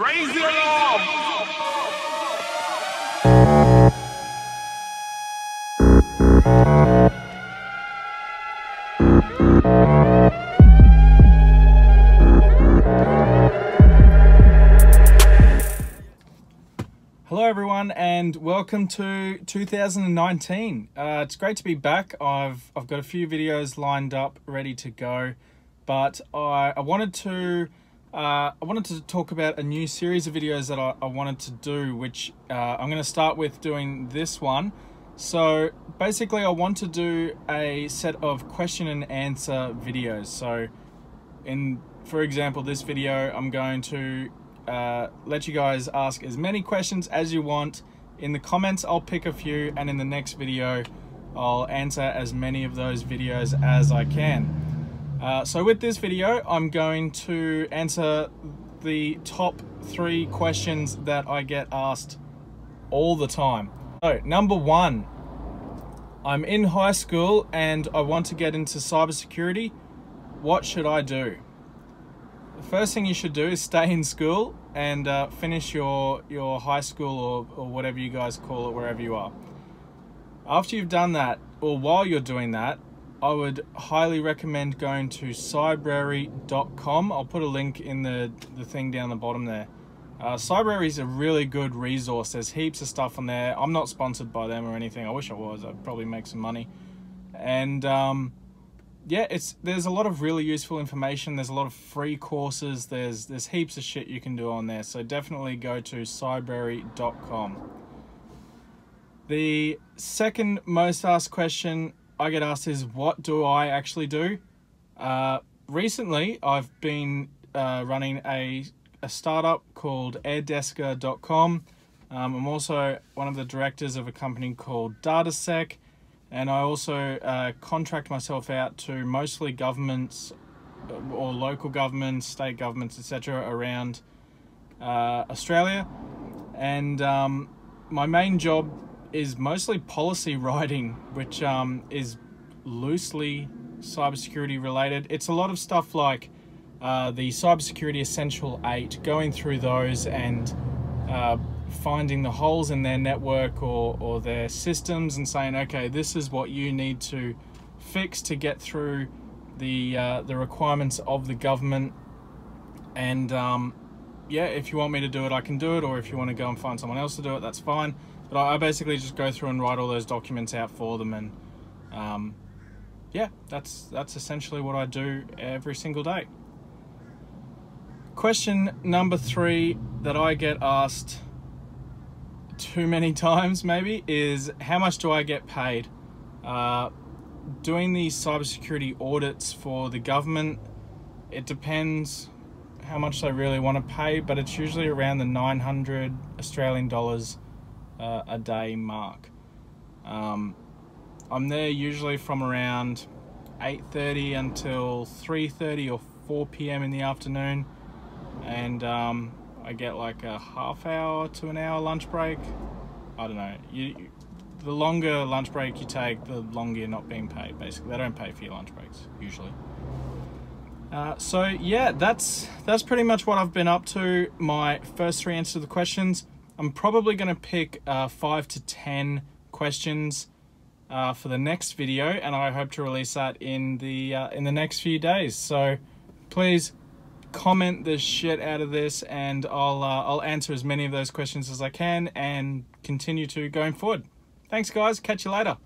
Raise the alarm! Hello, everyone, and welcome to 2019. Uh, it's great to be back. I've I've got a few videos lined up, ready to go, but I I wanted to uh, I wanted to talk about a new series of videos that I, I wanted to do, which uh, I'm going to start with doing this one. So basically, I want to do a set of question and answer videos. So, in for example, this video, I'm going to uh, let you guys ask as many questions as you want. In the comments, I'll pick a few, and in the next video, I'll answer as many of those videos as I can. Uh, so with this video, I'm going to answer the top three questions that I get asked all the time. So, number one, I'm in high school and I want to get into cybersecurity. What should I do? The first thing you should do is stay in school and uh, finish your your high school or, or whatever you guys call it wherever you are. After you've done that, or while you're doing that, I would highly recommend going to cybrary.com. I'll put a link in the, the thing down the bottom there. Uh, Cybrary is a really good resource. There's heaps of stuff on there. I'm not sponsored by them or anything. I wish I was. I'd probably make some money. And um, yeah, it's there's a lot of really useful information. There's a lot of free courses. There's there's heaps of shit you can do on there. So definitely go to cybrary.com. The second most asked question I get asked is, "What do I actually do?" Uh, recently, I've been uh, running a a startup called AirDesker.com. Um, I'm also one of the directors of a company called DataSec, and I also uh, contract myself out to mostly governments uh, or local governments, state governments, etc., around uh, Australia. And um, my main job is mostly policy writing, which um, is loosely cybersecurity related. It's a lot of stuff like uh, the Cybersecurity Essential 8, going through those and uh, finding the holes in their network or, or their systems and saying, okay, this is what you need to fix to get through the, uh, the requirements of the government. And um, yeah, if you want me to do it, I can do it, or if you want to go and find someone else to do it, that's fine. But I, I basically just go through and write all those documents out for them and um, yeah, that's that's essentially what I do every single day. Question number three that I get asked too many times, maybe, is how much do I get paid? Uh, doing these cybersecurity audits for the government, it depends how much they really want to pay, but it's usually around the 900 Australian dollars uh, a day mark. Um, I'm there usually from around 8:30 until 3:30 or 4 p.m. in the afternoon and um, I get like a half hour to an hour lunch break. I don't know. You, the longer lunch break you take, the longer you're not being paid. Basically, they don't pay for your lunch breaks usually. Uh, so yeah, that's that's pretty much what I've been up to. My first three answers to the questions. I'm probably going to pick uh, five to ten questions uh, for the next video, and I hope to release that in the uh, in the next few days. So please comment the shit out of this and I'll uh, I'll answer as many of those questions as I can and continue to going forward. Thanks guys, catch you later.